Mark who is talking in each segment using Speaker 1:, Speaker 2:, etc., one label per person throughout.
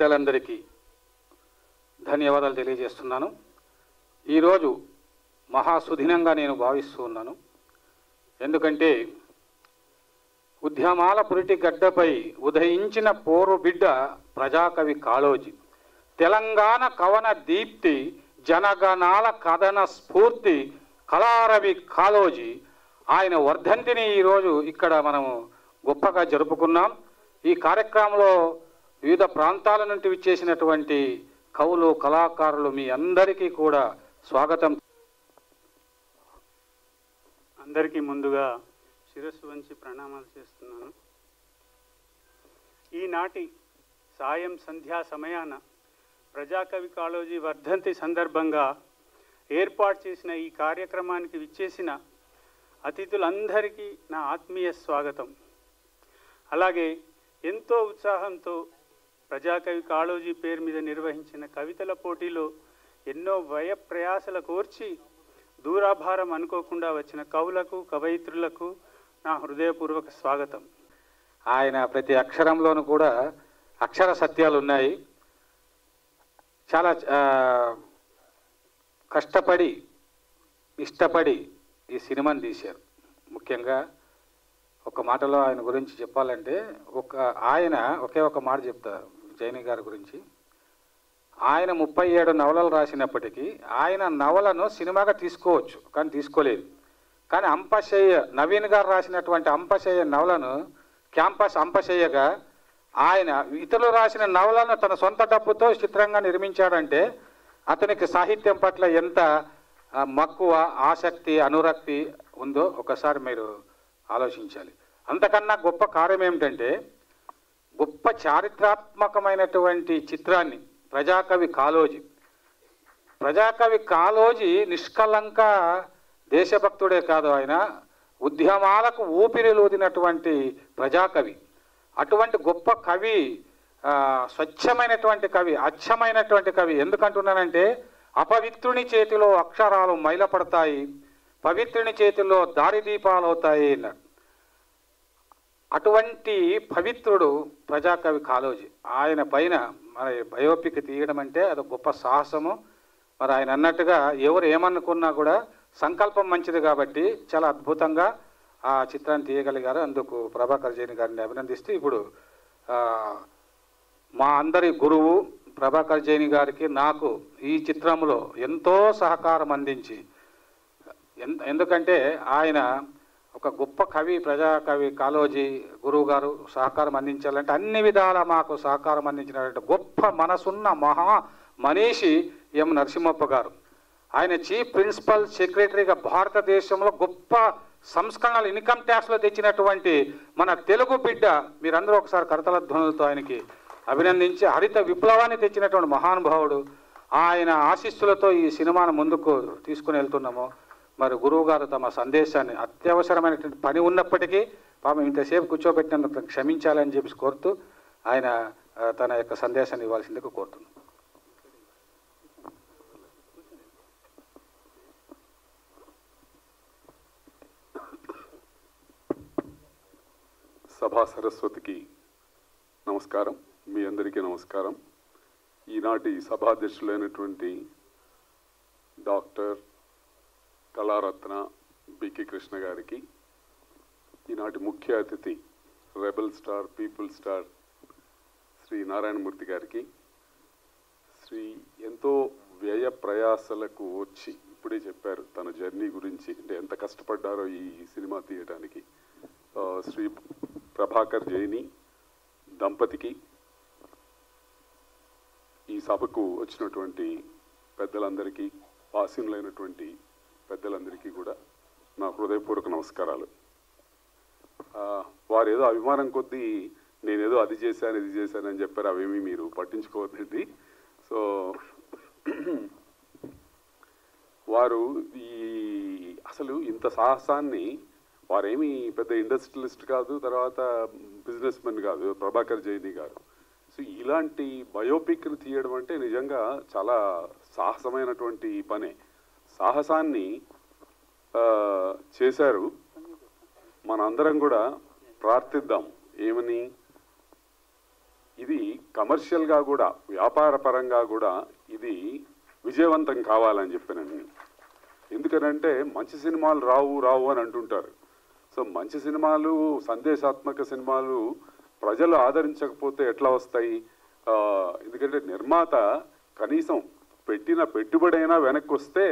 Speaker 1: పెద్దలందరికీ ధన్యవాదాలు తెలియజేస్తున్నాను. ఈరోజు మహాసుదినంగా నేను భావిస్తూ ఉన్నాను. ఎందుకంటే ఉద్యమాల పురిటి గడ్డపై ఉదయించిన పోరు బిడ్డ ప్రజాకవి కాళోజీ తెలంగాణ కవన దీప్తి జనగణాల కథన స్ఫూర్తి కళారవి కాళోజీ. ఆయన వర్ధంతిని ఈరోజు ఇక్కడ మనము గొప్పగా జరుపుకున్నాం. ఈ కార్యక్రమంలో వివిధ ప్రాంతాల నుండి విచ్చేసినటువంటి కవులు కళాకారులు మీ అందరికీ కూడా స్వాగతం.
Speaker 2: అందరికీ ముందుగా శిరస్సు వంచి ప్రణామాలు చేస్తున్నాను. ఈనాటి సాయం సంధ్యా సమయాన ప్రజాకవి కాళోజీ వర్ధంతి సందర్భంగా ఏర్పాటు చేసిన ఈ కార్యక్రమానికి విచ్చేసిన అతిథులందరికీ నా ఆత్మీయ స్వాగతం. అలాగే ఎంతో ఉత్సాహంతో ప్రజాకవి కాళోజీ పేరు మీద నిర్వహించిన కవితల పోటీలో ఎన్నో వ్యయ ప్రయాసల కోర్చి దూరాభారం అనుకోకుండా వచ్చిన కవులకు కవయిత్రులకు నా హృదయపూర్వక స్వాగతం.
Speaker 1: ఆయన ప్రతి అక్షరంలోనూ కూడా అక్షర సత్యాలు ఉన్నాయి. చాలా కష్టపడి ఇష్టపడి ఈ సినిమాని తీశారు. ముఖ్యంగా ఒక మాటలో ఆయన గురించి చెప్పాలంటే ఒక ఆయన ఒకే ఒక మాట చెప్తారు. జైని గారి గురించి. ఆయన ముప్పై ఏడు నవలలు రాసినప్పటికీ ఆయన నవలను సినిమాగా తీసుకోవచ్చు కానీ తీసుకోలేదు. కానీ అంపశయ్య నవీన్ గారు రాసినటువంటి అంపశయ్య నవలను క్యాంపస్ అంపశయ్యగా ఆయన ఇతరులు రాసిన నవలను తన సొంత డబ్బుతో చిత్రంగా నిర్మించాడంటే అతనికి సాహిత్యం పట్ల ఎంత మక్కువ ఆసక్తి అనురక్తి ఉందో ఒకసారి మీరు ఆలోచించాలి. అంతకన్నా గొప్ప కార్యం ఏమిటంటే గొప్ప చారిత్రాత్మకమైనటువంటి చిత్రాన్ని ప్రజాకవి కాలోజీ ప్రజాకవి కాలోజీ నిష్కలంక దేశభక్తుడే కాదు ఆయన. ఉద్యమాలకు ఊపిరిలూదినటువంటి ప్రజాకవి. అటువంటి గొప్ప కవి స్వచ్ఛమైనటువంటి కవి అచ్చమైనటువంటి కవి ఎందుకంటున్నానంటే అపవిత్రుని చేతిలో అక్షరాలు మైలపడతాయి పవిత్రుని చేతిలో దారిదీపాలు అవుతాయి అన్నాడు. అటువంటి పవిత్రుడు ప్రజాకవి కాళోజీ. ఆయన పైన మరి బయోపిక్ తీయడం అంటే అది గొప్ప సాహసము. మరి ఆయన అన్నట్టుగా ఎవరు ఏమనుకున్నా కూడా సంకల్పం మంచిది కాబట్టి చాలా అద్భుతంగా ఆ చిత్రాన్ని తీయగలిగారు. అందుకు ప్రభాకర్ జైన్ గారిని అభినందిస్తూ ఇప్పుడు మా అందరి గురువు ప్రభాకర్ జైన్ గారికి నాకు ఈ చిత్రంలో ఎంతో సహకారం అందించి ఎందుకంటే ఆయన ఒక గొప్ప కవి ప్రజా కవి కాళోజీ గురువు గారు సహకారం అందించాలంటే అన్ని విధాల మాకు సహకారం అందించినటువంటి గొప్ప మనసున్న మహా మనీషి ఎం నరసింహప్ప గారు. ఆయన చీఫ్ ప్రిన్సిపల్ సెక్రటరీగా భారతదేశంలో గొప్ప సంస్కరణలు ఇన్కమ్ ట్యాక్స్లో తెచ్చినటువంటి మన తెలుగు బిడ్డ మీరందరూ ఒకసారి కరతల ధ్వనులతో ఆయనకి అభినందించి హరిత విప్లవాన్ని తెచ్చినటువంటి మహానుభావుడు. ఆయన ఆశీస్సులతో ఈ సినిమాను ముందుకు తీసుకుని వెళ్తున్నాము. మరి గురువు గారు తమ సందేశాన్ని అత్యవసరమైనటువంటి పని ఉన్నప్పటికీ పాపం ఇంతసేపు కూర్చోబెట్టినందుకు క్షమించాలని చెప్పి కోరుతూ ఆయన తన యొక్క సందేశాన్ని ఇవ్వాల్సిందిగా కోరుతున్నాను
Speaker 3: సభా సరస్వతికి నమస్కారం. మీ అందరికీ నమస్కారం. ఈనాటి సభాధ్యక్షులైనటువంటి డాక్టర్ కళారత్న బికి కృష్ణ గారికి ఈనాటి ముఖ్య అతిథి rebel star people star Shri Narayanamurthy గారికి శ్రీ ఎంతో వ్యయ ప్రయాసలకు వచ్చి ఇప్పుడే చెప్పారు తన జర్నీ గురించి అంటే ఎంత కష్టపడ్డారో ఈ సినిమా తీయడానికి శ్రీ ప్రభాకర్ జైని దంపతికి ఈ సభకు వచ్చినటువంటి పెద్దలందరికీ ఆసీనులైనటువంటి పెద్దలందరికీ కూడా నా హృదయపూర్వక నమస్కారాలు. వారు వారేదో అభిమానం కొద్దీ నేనేదో అది చేశాను ఇది చేశాను అని చెప్పారు అవేమీ మీరు పట్టించుకోవద్దండి. సో వారు ఈ అసలు ఇంత సాహసాన్ని వారేమి పెద్ద ఇండస్ట్రియలిస్ట్ కాదు తర్వాత బిజినెస్ మెన్ కాదు ప్రభాకర్ జైని గారు. సో ఇలాంటి బయోపిక్ని తీయడం అంటే నిజంగా చాలా సాహసమైనటువంటి పనే. సాహసాన్ని చేశారు. మనందరం కూడా ప్రార్థిద్దాం. ఏమని? ఇది కమర్షియల్గా కూడా వ్యాపార పరంగా కూడా ఇది విజయవంతం కావాలని చెప్పాను ఎందుకనంటే మంచి సినిమాలు రావు రావు అని అంటుంటారు. సో మంచి సినిమాలు సందేశాత్మక సినిమాలు ప్రజలు ఆదరించకపోతే ఎట్లా వస్తాయి? ఎందుకంటే నిర్మాత కనీసం పెట్టిన పెట్టుబడి అయినా వెనక్కి వస్తే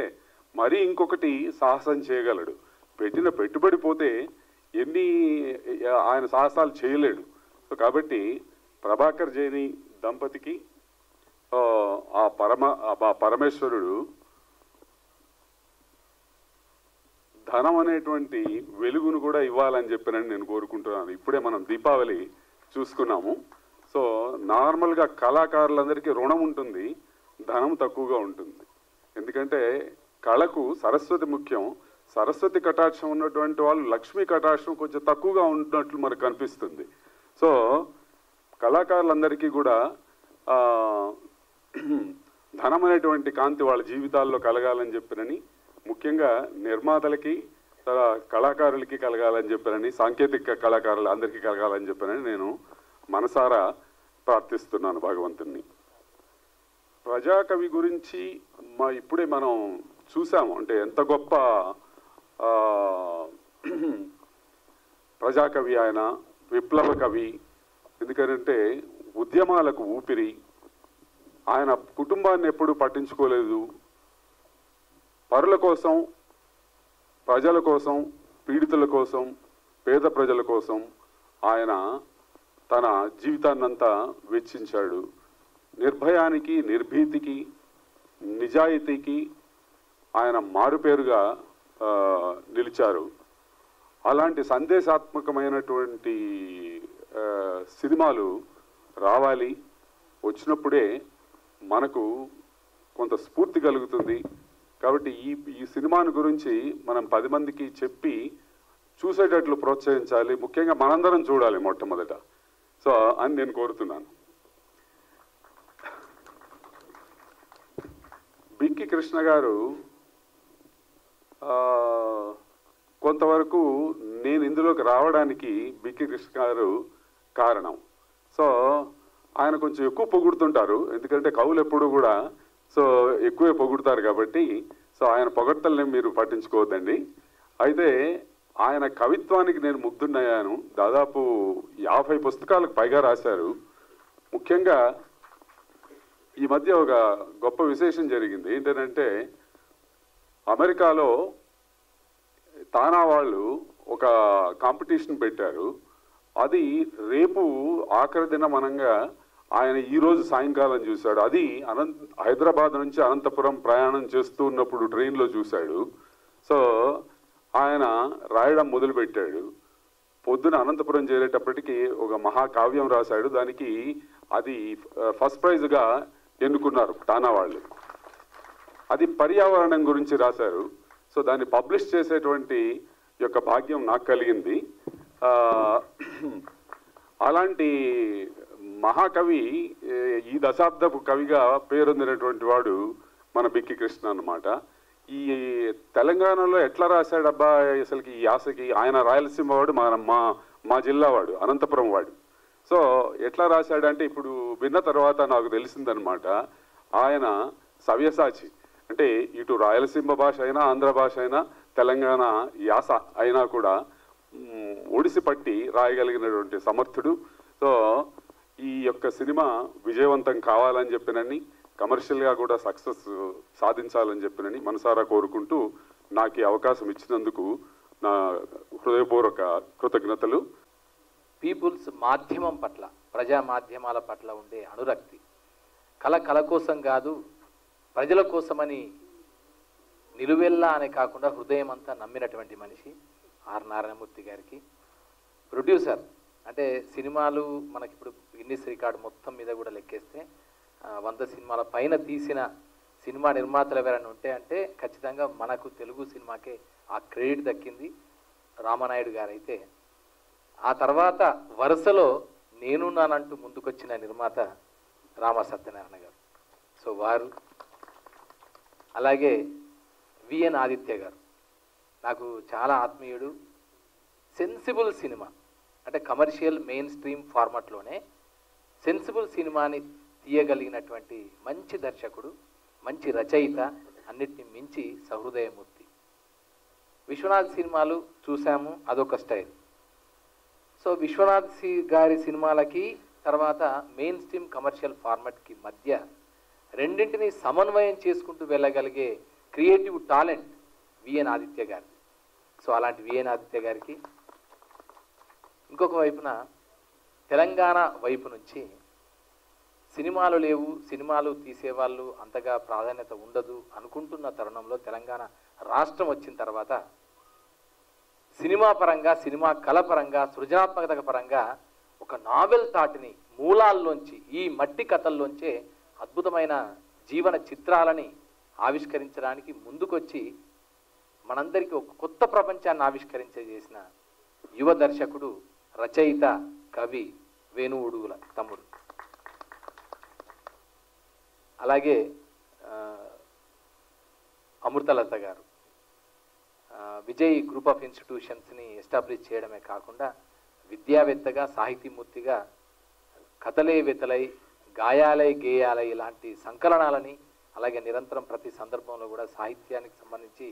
Speaker 3: మరి ఇంకొకటి సాహసం చేయగలడు. పెట్టిన పెట్టుబడి పోతే ఎన్ని ఆయన సాహసాలు చేయలేడు. సో కాబట్టి ప్రభాకర్ జైని దంపతికి ఆ, ఆ పరమ ఆ పరమేశ్వరుడు ధనం అనేటువంటి వెలుగును కూడా ఇవ్వాలని చెప్పినని నేను కోరుకుంటున్నాను. ఇప్పుడే మనం దీపావళి చూసుకున్నాము. సో నార్మల్గా కళాకారులందరికీ రుణం ఉంటుంది ధనం తక్కువగా ఉంటుంది. ఎందుకంటే కళకు సరస్వతి ముఖ్యం. సరస్వతి కటాక్షం ఉన్నటువంటి వాళ్ళు లక్ష్మీ కటాక్షం కొంచెం తక్కువగా ఉన్నట్లు మనకు కనిపిస్తుంది. సో కళాకారులందరికీ కూడా ధనమైనటువంటి ధనం అనేటువంటి కాంతి వాళ్ళ జీవితాల్లో కలగాలని చెప్పినని ముఖ్యంగా నిర్మాతలకి కళాకారులకి కలగాలని చెప్పారని సాంకేతిక కళాకారులు అందరికీ కలగాలని చెప్పారని నేను మనసారా ప్రార్థిస్తున్నాను భగవంతుణ్ణి. ప్రజాకవి గురించి మా ఇప్పుడే మనం చూసాము. అంటే ఎంత గొప్ప ప్రజాకవి ఆయన విప్లవ కవి. ఎందుకంటే ఉద్యమాలకు ఊపిరి. ఆయన కుటుంబాన్ని ఎప్పుడూ పట్టించుకోలేదు. పరుల కోసం ప్రజల కోసం పీడితుల కోసం పేద ప్రజల కోసం ఆయన తన జీవితాన్నంతా వెచ్చించాడు. నిర్భయానికి నిర్భీతికి నిజాయితీకి ఆయన మారుపేరుగా నిలిచారు. అలాంటి సందేశాత్మకమైనటువంటి సినిమాలు రావాలి. వచ్చినప్పుడే మనకు కొంత స్ఫూర్తి కలుగుతుంది. కాబట్టి ఈ ఈ సినిమాను గురించి మనం పది మందికి చెప్పి చూసేటట్లు ప్రోత్సహించాలి. ముఖ్యంగా మనందరం చూడాలి మొట్టమొదట. సో అని నేను కోరుతున్నాను. బిక్కి కృష్ణ గారు కొంతవరకు నేను ఇందులోకి రావడానికి బిక్కి కృష్ణ గారు కారణం. సో ఆయన కొంచెం ఎక్కువ పొగుడుతుంటారు. ఎందుకంటే కవులు ఎప్పుడు కూడా సో ఎక్కువే పొగుడుతారు కాబట్టి సో ఆయన పొగడ్తల్ని మీరు పట్టించుకోవద్దండి. అయితే ఆయన కవిత్వానికి నేను ముగ్ధున్నయ్యాను దాదాపు యాభై పుస్తకాలకు పైగా రాశారు. ముఖ్యంగా ఈ మధ్య ఒక గొప్ప విశేషం జరిగింది. ఏంటంటే అమెరికాలో తానా వాళ్ళు ఒక కాంపిటీషన్ పెట్టారు. అది రేపు ఆఖరి దినమనంగా ఆయన ఈరోజు సాయంకాలం చూశాడు. అది అనంత హైదరాబాద్ నుంచి అనంతపురం ప్రయాణం చేస్తూ ఉన్నప్పుడు ట్రైన్లో చూశాడు. సో ఆయన రాయడం మొదలుపెట్టాడు. పొద్దున అనంతపురం చేరేటప్పటికి ఒక మహాకావ్యం రాశాడు. దానికి అది ఫస్ట్ ప్రైజ్గా ఎన్నుకున్నారు టానా వాళ్ళు. అది పర్యావరణం గురించి రాశారు. సో దాన్ని పబ్లిష్ చేసేటువంటి యొక్క భాగ్యం నాకు కలిగింది. అలాంటి మహాకవి ఈ దశాబ్దపు కవిగా పేరొందినటువంటి వాడు మన బిక్కి కృష్ణ అనమాట ఈ తెలంగాణలో ఎట్లా రాశాడబ్బా? అసలుకి ఈ ఆశకి ఆయన రాయలసీమ వాడు మన మా మా జిల్లా వాడు అనంతపురం వాడు. సో ఎట్లా రాశాడంటే ఇప్పుడు విన్న తర్వాత నాకు తెలిసిందనమాట ఆయన సవ్యసాచి. అంటే ఇటు రాయలసీమ భాష అయినా ఆంధ్ర భాష అయినా తెలంగాణ యాస అయినా కూడా ఒడిసి పట్టి రాయగలిగినటువంటి సమర్థుడు. సో ఈ యొక్క సినిమా విజయవంతం కావాలని చెప్పినని కమర్షియల్గా కూడా సక్సెస్ సాధించాలని చెప్పినని మనసారా కోరుకుంటూ నాకు ఈ అవకాశం ఇచ్చినందుకు నా హృదయపూర్వక కృతజ్ఞతలు.
Speaker 4: పీపుల్స్ మాధ్యమం పట్ల ప్రజా మాధ్యమాల పట్ల ఉండే అనురక్తి. కళ కళ కోసం కాదు ప్రజల కోసమని నిలువెల్లా అనే కాకుండా హృదయం అంతా నమ్మినటువంటి మనిషి ఆర్ నారాయణమూర్తి గారికి. ప్రొడ్యూసర్ అంటే సినిమాలు మనకి ఇప్పుడు గిన్నిస్ రికార్డు మొత్తం మీద కూడా లెక్కేస్తే వంద సినిమాల పైన తీసిన సినిమా నిర్మాతలు ఎవరైనా ఉంటే అంటే ఖచ్చితంగా మనకు తెలుగు సినిమాకే ఆ క్రెడిట్ దక్కింది రామనాయుడు గారైతే. ఆ తర్వాత వరుసలో నేనున్నానంటూ ముందుకొచ్చిన నిర్మాత రామ సత్యనారాయణ గారు. సో వారు అలాగే విఎన్ ఆదిత్య గారు. నాకు చాలా ఆత్మీయుడు. సెన్సిబుల్ సినిమా అంటే కమర్షియల్ మెయిన్ స్ట్రీమ్ ఫార్మాట్లోనే సెన్సిబుల్ సినిమాని తీయగలిగినటువంటి మంచి దర్శకుడు మంచి రచయిత అన్నిటిని మించి సహృదయమూర్తి. విశ్వనాథ్ సినిమాలు చూసాము అదొక స్టైల్. సో విశ్వనాథ్ సి గారి సినిమాలకి తర్వాత మెయిన్ స్ట్రీమ్ కమర్షియల్ ఫార్మాట్కి మధ్య రెండింటిని సమన్వయం చేసుకుంటూ వెళ్ళగలిగే creative talent V N Aditya గారి సో అలాంటి విఎన్ ఆదిత్య గారికి ఇంకొక వైపున తెలంగాణ వైపు నుంచి సినిమాలు లేవు సినిమాలు తీసేవాళ్ళు అంతగా ప్రాధాన్యత ఉండదు అనుకుంటున్న తరుణంలో తెలంగాణ రాష్ట్రం వచ్చిన తర్వాత సినిమా పరంగా సినిమా కళ పరంగా సృజనాత్మకత పరంగా ఒక నావెల్ థాట్ని మూలాల్లోంచి ఈ మట్టి కథల్లోంచే అద్భుతమైన జీవన చిత్రాలని ఆవిష్కరించడానికి ముందుకొచ్చి మనందరికీ ఒక కొత్త ప్రపంచాన్ని ఆవిష్కరించేసిన యువ దర్శకుడు రచయిత కవి వేణువుడుగుల తమ్ముడు. అలాగే అమృతలత గారు. విజయ్ గ్రూప్ ఆఫ్ ఇన్స్టిట్యూషన్స్ని ఎస్టాబ్లిష్ చేయడమే కాకుండా విద్యావేత్తగా సాహితీమూర్తిగా కథలే వెతలై గాయాలై గేయాలై ఇలాంటి సంకలనాలని అలాగే నిరంతరం ప్రతి సందర్భంలో కూడా సాహిత్యానికి సంబంధించి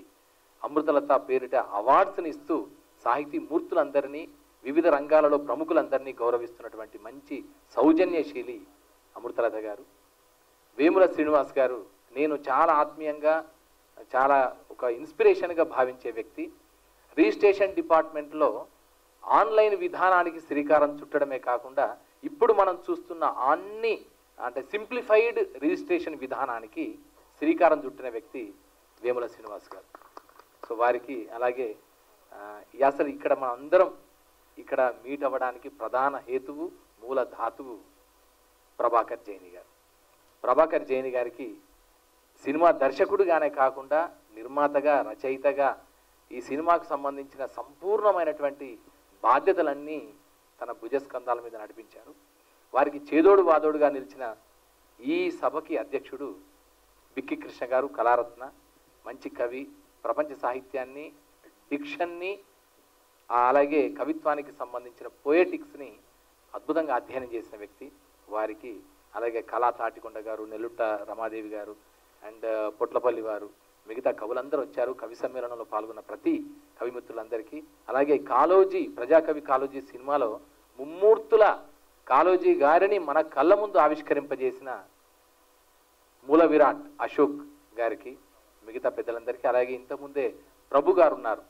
Speaker 4: అమృతలత పేరిట అవార్డ్స్ని ఇస్తూ సాహితీ మూర్తులందరినీ వివిధ రంగాలలో ప్రముఖులందరినీ గౌరవిస్తున్నటువంటి మంచి సౌజన్యశీలి అమృతలత గారు. వేముల శ్రీనివాస్ గారు నేను చాలా ఆత్మీయంగా చాలా ఒక ఇన్స్పిరేషన్గా భావించే వ్యక్తి. రిజిస్ట్రేషన్ డిపార్ట్మెంట్లో ఆన్లైన్ విధానానికి శ్రీకారం చుట్టడమే కాకుండా ఇప్పుడు మనం చూస్తున్న అన్ని అంటే సింప్లిఫైడ్ రిజిస్ట్రేషన్ విధానానికి శ్రీకారం చుట్టిన వ్యక్తి వేముల శ్రీనివాస్ గారు. సో వారికి అలాగే అసలు ఇక్కడ మన అందరం ఇక్కడ మీట్ అవ్వడానికి ప్రధాన హేతువు మూల ధాతువు ప్రభాకర్ జైని గారు. ప్రభాకర్ జైని గారికి సినిమా దర్శకుడుగానే కాకుండా నిర్మాతగా రచయితగా ఈ సినిమాకు సంబంధించిన సంపూర్ణమైనటువంటి బాధ్యతలన్నీ తన భుజస్కంధాల మీద నడిపించారు. వారికి చేదోడు వాదోడుగా నిలిచిన ఈ సభకి అధ్యక్షుడు బిక్కి కృష్ణ గారు కళారత్న మంచి కవి ప్రపంచ సాహిత్యాన్ని డిక్షన్ని అలాగే కవిత్వానికి సంబంధించిన పోయెటిక్స్ని అద్భుతంగా అధ్యయనం చేసిన వ్యక్తి వారికి అలాగే కళా తాటికొండ గారు నెల్లుట్ట రమాదేవి గారు అండ్ పొట్లపల్లి వారు మిగతా కవులందరూ వచ్చారు. కవి సమ్మేళనంలో పాల్గొన్న ప్రతి కవిమిత్రులందరికీ అలాగే కాలోజీ ప్రజాకవి కాలోజీ సినిమాలో ముమ్మూర్తుల కాలోజీ గారిని మన కళ్ళ ముందు ఆవిష్కరింపజేసిన మూల విరాట్ అశోక్ గారికి మిగతా పెద్దలందరికీ అలాగే ఇంతకుముందే ప్రభు గారు ఉన్నారు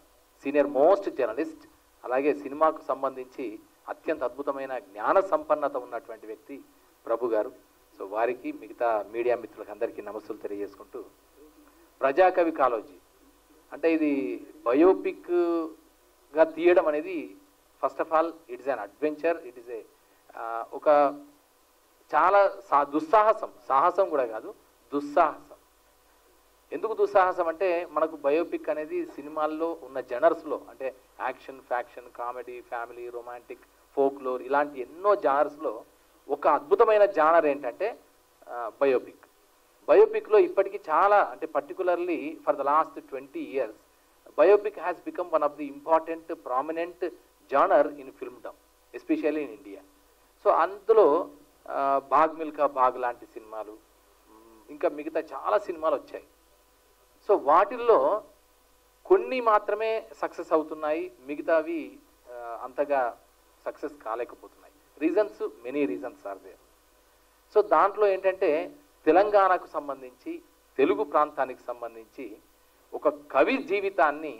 Speaker 4: సీనియర్ మోస్ట్ జర్నలిస్ట్ అలాగే సినిమాకు సంబంధించి అత్యంత అద్భుతమైన జ్ఞాన సంపన్నత ఉన్నటువంటి వ్యక్తి ప్రభు గారు. సో వారికి మిగతా మీడియా మిత్రులకు అందరికీ నమస్సులు తెలియజేసుకుంటూ ప్రజాకవి కాలోజీ అంటే ఇది బయోపిక్గా తీయడం అనేది first of all it's an adventure it is a ఒక చాలా సా దుస్సాహసం. సాహసం కూడా కాదు దుస్సాహసం. ఎందుకు దుస్సాహసం అంటే మనకు బయోపిక్ అనేది సినిమాల్లో ఉన్న జనర్స్లో అంటే action faction comedy family romantic folklore ఇలాంటి ఎన్నో జానర్స్లో ఒక అద్భుతమైన జానర్ ఏంటంటే బయోపిక్ బయోపిక్లో ఇప్పటికీ చాలా అంటే particularly for the last twenty years biopic has become one of the important prominent genre in filmdom especially in India so అందులో భాగ్ బాగ్ మిల్కా బాగ్ లాంటి సినిమాలు ఇంకా మిగతా చాలా సినిమాలు వచ్చాయి. సో వాటిల్లో కొన్ని మాత్రమే సక్సెస్ అవుతున్నాయి మిగతావి అంతగా success కాలేకపోతున్నాయి. Reasons many reasons are there so దాంట్లో ఏంటంటే తెలంగాణకు సంబంధించి తెలుగు ప్రాంతానికి సంబంధించి ఒక కవి జీవితాన్ని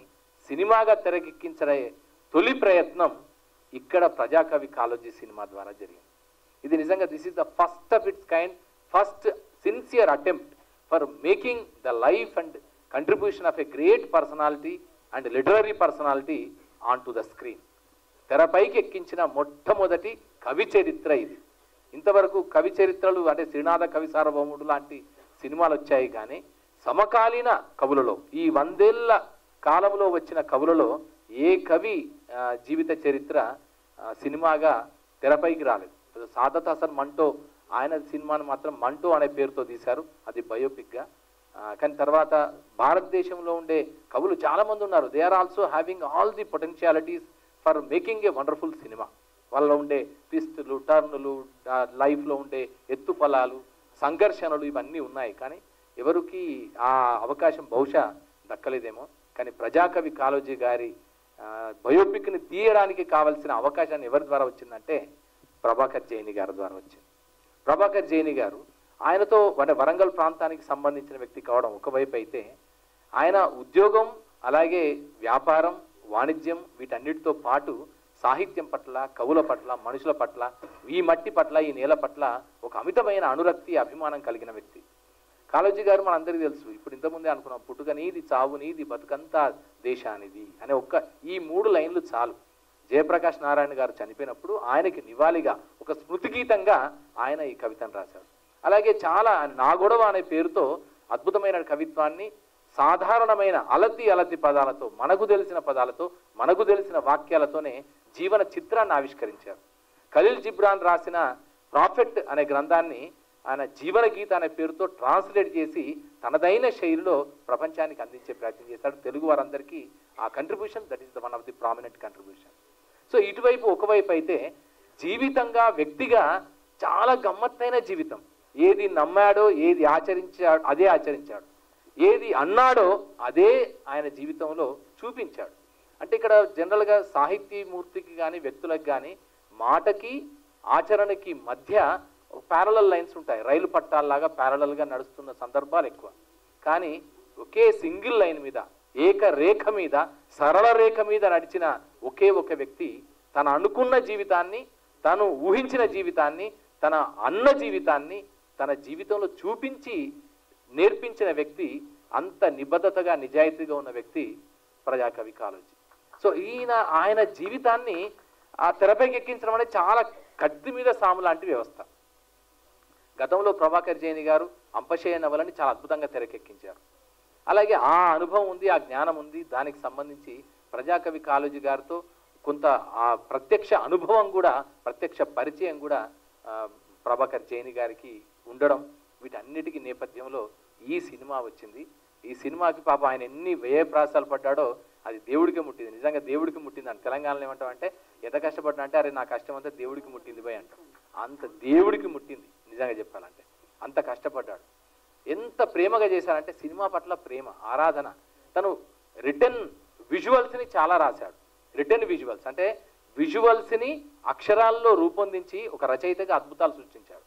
Speaker 4: సినిమాగా తెరకెక్కించడే తొలి ప్రయత్నం ఇక్కడ ప్రజాకవి కాలోజీ సినిమా ద్వారా జరిగింది. ఇది నిజంగా this is the first of its kind first sincere attempt for making the life and contribution of a great personality and literary personality on to the screen తెరపైకి ఎక్కించిన మొట్టమొదటి కవి చరిత్ర ఇది. ఇంతవరకు కవి చరిత్రలు అంటే శ్రీనాథ కవి సార్వభౌముడు లాంటి సినిమాలు వచ్చాయి కానీ సమకాలీన కవులలో ఈ వందేళ్ళ కాలంలో వచ్చిన కవులలో ఏ కవి జీవిత చరిత్ర సినిమాగా తెరపైకి రాలేదు. సాదత్ హసన్ మంటో ఆయన సినిమాను మాత్రం మంటో అనే పేరుతో తీశారు. అది బయోపిక్గా కానీ తర్వాత భారతదేశంలో ఉండే కవులు చాలామంది ఉన్నారు. They are also having all the potentialities for making a wonderful cinema వాళ్ళ ఉండే ట్విస్టులు టర్నులు లైఫ్లో ఉండే ఎత్తుపలాలు సంఘర్షణలు ఇవన్నీ ఉన్నాయి. కానీ ఎవరికి ఆ అవకాశం బహుశా దక్కలేదేమో. కానీ ప్రజాకవి కాళోజీ గారి బయోపిక్ని తీయడానికి కావలసిన అవకాశాన్ని ఎవరి ద్వారా వచ్చిందంటే ప్రభాకర్ జైని గారి ద్వారా వచ్చింది. ప్రభాకర్ జైని గారు ఆయనతో అంటే వరంగల్ ప్రాంతానికి సంబంధించిన వ్యక్తి కావడం ఒకవైపు అయితే ఆయన ఉద్యోగం అలాగే వ్యాపారం వాణిజ్యం వీటన్నిటితో పాటు సాహిత్యం పట్ల కవుల పట్ల మనుషుల పట్ల ఈ మట్టి పట్ల ఈ నేల పట్ల ఒక అమితమైన అనురక్తి అభిమానం కలిగిన వ్యక్తి. కాళోజీ గారు మనందరికీ తెలుసు ఇప్పుడు ఇంతకుముందే అనుకున్నాం పుట్టుక నీది చావు నీది బతుకంతా దేశానిది అనే ఒక్క ఈ మూడు లైన్లు చాలు. జయప్రకాష్ నారాయణ గారు చనిపోయినప్పుడు ఆయనకి నివాళిగా ఒక స్మృతి గీతంగా ఆయన ఈ కవితను రాశారు. అలాగే చాలా నా గొడవ అనే పేరుతో అద్భుతమైన కవిత్వాన్ని సాధారణమైన అలతి అలతి పదాలతో మనకు తెలిసిన పదాలతో మనకు తెలిసిన వాక్యాలతోనే జీవన చిత్రాన్ని ఆవిష్కరించారు. ఖలీల్ జిబ్రాన్ రాసిన ప్రాఫెట్ అనే గ్రంథాన్ని ఆయన జీవన గీత అనే పేరుతో ట్రాన్స్లేట్ చేసి తనదైన శైలిలో ప్రపంచానికి అందించే ప్రయత్నం చేశాడు. తెలుగు వారందరికీ ఆ contribution that is the one of the prominent contribution so ఇటువైపు ఒకవైపు అయితే జీవితంగా వ్యక్తిగా చాలా గమ్మత్తైన జీవితం. ఏది నమ్మాడో ఏది ఆచరించాడు అదే ఆచరించాడు. ఏది అన్నాడో అదే ఆయన జీవితంలో చూపించాడు. అంటే ఇక్కడ జనరల్గా సాహితీమూర్తికి కానీ వ్యక్తులకు కానీ మాటకి ఆచరణకి మధ్య ప్యారలల్ లైన్స్ ఉంటాయి. రైలు పట్టాల్లాగా ప్యారలల్గా నడుస్తున్న సందర్భాలు ఎక్కువ. కానీ ఒకే సింగిల్ లైన్ మీద ఏక రేఖ మీద సరళ రేఖ మీద నడిచిన ఒకే ఒక వ్యక్తి తను అనుకున్న జీవితాన్ని తను ఊహించిన జీవితాన్ని తన అన్న జీవితాన్ని తన జీవితంలో చూపించి నేర్పించిన వ్యక్తి అంత నిబద్ధతగా నిజాయితీగా ఉన్న వ్యక్తి ప్రజాకవి కాళోజీ. సో ఈయన ఆయన జీవితాన్ని ఆ తెరపైకి ఎక్కించడం అనేది చాలా కత్తి మీద సాము లాంటి వ్యవస్థ. గతంలో ప్రభాకర్ జైని గారు అంపశయ నవలని చాలా అద్భుతంగా తెరకెక్కించారు. అలాగే ఆ అనుభవం ఉంది ఆ జ్ఞానం ఉంది. దానికి సంబంధించి ప్రజాకవి కాలేజీ గారితో కొంత ఆ ప్రత్యక్ష అనుభవం కూడా ప్రత్యక్ష పరిచయం కూడా ప్రభాకర్ జైని గారికి ఉండడం వీటన్నిటికీ నేపథ్యంలో ఈ సినిమా వచ్చింది. ఈ సినిమాకి పాప ఆయన ఎన్ని వ్యయప్రాసాలు పడ్డాడో అది దేవుడికి ముట్టింది. నిజంగా దేవుడికి ముట్టింది అని తెలంగాణలో ఏమంటాం అంటే ఎంత కష్టపడ్డా అంటే అరే నా కష్టం అంతా దేవుడికి ముట్టింది పోయి అంటాం అంత దేవుడికి ముట్టింది నిజంగా చెప్పాలంటే. అంత కష్టపడ్డాడు. ఎంత ప్రేమగా చేశారంటే సినిమా పట్ల ప్రేమ ఆరాధన. తను రిటర్న్ విజువల్స్ని చాలా రాశాడు. Return visuals. అంటే విజువల్స్ని అక్షరాల్లో రూపొందించి ఒక రచయితగా అద్భుతాలు సృష్టించాడు.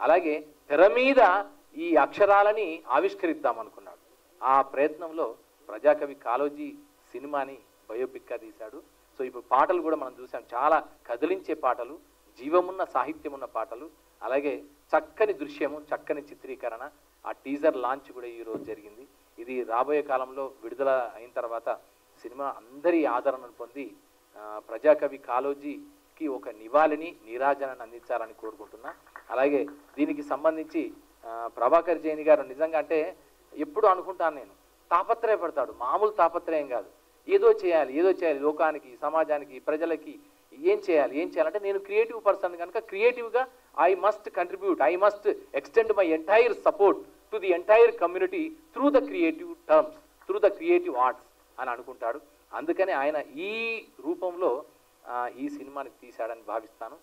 Speaker 4: అలాగే తెర మీద ఈ అక్షరాలని ఆవిష్కరిద్దాం అనుకున్నాడు. ఆ ప్రయత్నంలో ప్రజాకవి కాళోజీ సినిమాని బయోపిక్గా తీశాడు. సో ఇప్పుడు పాటలు కూడా మనం చూసాం. చాలా కదిలించే పాటలు జీవమున్న సాహిత్యం ఉన్న పాటలు అలాగే చక్కని దృశ్యము చక్కని చిత్రీకరణ ఆ టీజర్ లాంచ్ కూడా ఈ రోజు జరిగింది. ఇది రాబోయే కాలంలో విడుదల అయిన తర్వాత సినిమా అందరి ఆదరణను పొంది ప్రజాకవి కాళోజీకి ఒక నివాళిని నీరాజనని అందించాలని కోరుకుంటున్నా. అలాగే దీనికి సంబంధించి ప్రభాకర్ జైని గారు నిజంగా అంటే ఎప్పుడు అనుకుంటాను నేను. తాపత్రయపడతాడు. మామూలు తాపత్రయం కాదు. ఏదో చేయాలి ఏదో చేయాలి. లోకానికి సమాజానికి ప్రజలకి ఏం చేయాలి ఏం చేయాలంటే నేను క్రియేటివ్ పర్సన్ కనుక క్రియేటివ్గా I must contribute I must extend my entire support to the entire community through the creative terms through the creative arts అని అనుకుంటాడు. అందుకని ఆయన ఈ రూపంలో ఈ సినిమాని తీశాడని భావిస్తాను.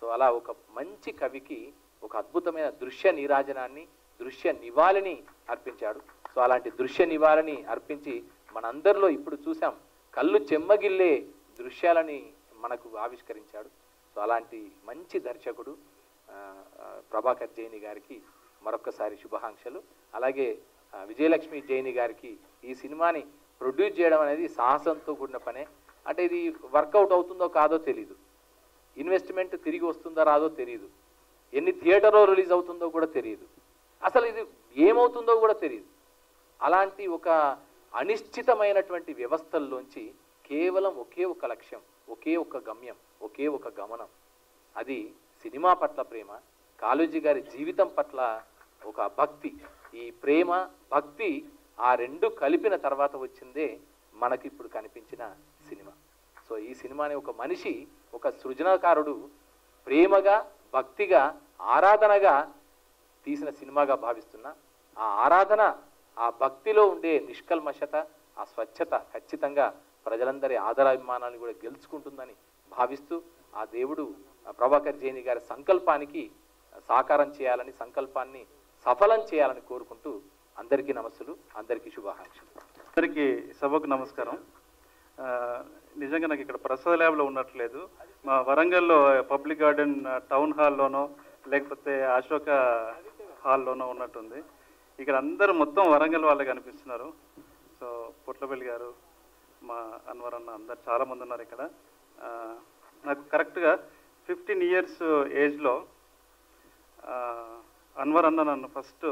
Speaker 4: సో అలా ఒక మంచి కవికి ఒక అద్భుతమైన దృశ్య నీరాజనాన్ని దృశ్య నివాళిని అర్పించాడు. సో అలాంటి దృశ్య నివాళిని అర్పించి మనందరిలో ఇప్పుడు చూసాం కళ్ళు చెమ్మగిల్లే దృశ్యాలని మనకు ఆవిష్కరించాడు. సో అలాంటి మంచి దర్శకుడు ప్రభాకర్ జైని గారికి మరొకసారి శుభాకాంక్షలు. అలాగే విజయలక్ష్మి జైని గారికి ఈ సినిమాని ప్రొడ్యూస్ చేయడం అనేది సాహసంతో కూడిన పనే. అంటే ఇది వర్కౌట్ అవుతుందో కాదో తెలీదు. ఇన్వెస్ట్మెంట్ తిరిగి వస్తుందో రాదో తెలియదు ఎన్ని థియేటర్లో రిలీజ్ అవుతుందో కూడా తెలియదు అసలు ఇది ఏమవుతుందో కూడా తెలియదు అలాంటి ఒక అనిశ్చితమైనటువంటి వ్యవస్థల్లోంచి కేవలం ఒకే ఒక లక్ష్యం ఒకే ఒక గమ్యం ఒకే ఒక గమనం. అది సినిమా పట్ల ప్రేమ కాళోజీ గారి జీవితం పట్ల ఒక భక్తి. ఈ ప్రేమ భక్తి ఆ రెండు కలిపిన తర్వాత వచ్చిందే మనకి ఇప్పుడు కనిపించిన సినిమా. సో ఈ సినిమాని ఒక మనిషి ఒక సృజనాకారుడు ప్రేమగా భక్తిగా ఆరాధనగా తీసిన సినిమాగా భావిస్తున్నా. ఆ ఆరాధన ఆ భక్తిలో ఉండే నిష్కల్మషత ఆ స్వచ్ఛత ఖచ్చితంగా ప్రజలందరి ఆదరాభిమానాన్ని కూడా గెలుచుకుంటుందని భావిస్తూ ఆ దేవుడు ప్రభాకర్ జైని గారి సంకల్పానికి సాకారం చేయాలని సంకల్పాన్ని సఫలం చేయాలని కోరుకుంటూ అందరికీ నమస్సులు అందరికీ శుభాకాంక్షలు.
Speaker 5: అందరికీ సభకు నమస్కారం. నిజంగా నాకు ఇక్కడ ప్రసాద్ ల్యాబ్లో ఉన్నట్లేదు. మా వరంగల్లో పబ్లిక్ గార్డెన్ టౌన్ హాల్లోనో లేకపోతే అశోక హాల్లోనో ఉన్నట్టుంది. ఇక్కడ అందరూ మొత్తం వరంగల్ వాళ్ళే కనిపిస్తున్నారు. సో పొట్లపల్లి గారు మా అన్వర్ అన్న అందరు చాలామంది ఉన్నారు ఇక్కడ. నాకు కరెక్ట్గా ఫిఫ్టీన్ ఇయర్స్ ఏజ్లో అన్వర్ అన్న నన్ను ఫస్ట్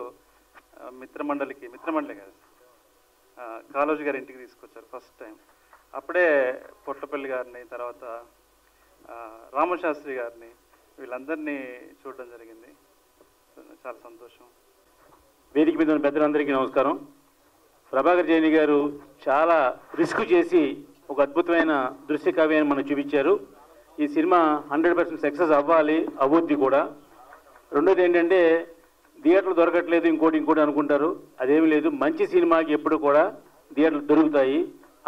Speaker 5: మిత్రమండలికి మిత్రమండలి కాదు ఆ, గారి ఇంటికి తీసుకొచ్చారు ఫస్ట్ టైం. అప్పుడే పొట్లపల్లి గారిని తర్వాత రామశాస్త్రి గారిని వీళ్ళందరినీ చూడడం జరిగింది. చాలా సంతోషం.
Speaker 6: వేదిక మీద ఉన్న పెద్దలందరికీ నమస్కారం. ప్రభాకర్ జైని గారు చాలా రిస్క్ చేసి ఒక అద్భుతమైన దృశ్య కావ్యాన్ని మనకు చూపించారు. ఈ సినిమా హండ్రెడ్ పర్సెంట్ సక్సెస్ అవ్వాలి అవ్వద్ది కూడా. రెండోది ఏంటంటే థియేటర్లు దొరకట్లేదు ఇంకోటి ఇంకోటి అనుకుంటారు. అదేమీ లేదు మంచి సినిమాకి ఎప్పుడు కూడా థియేటర్లు దొరుకుతాయి.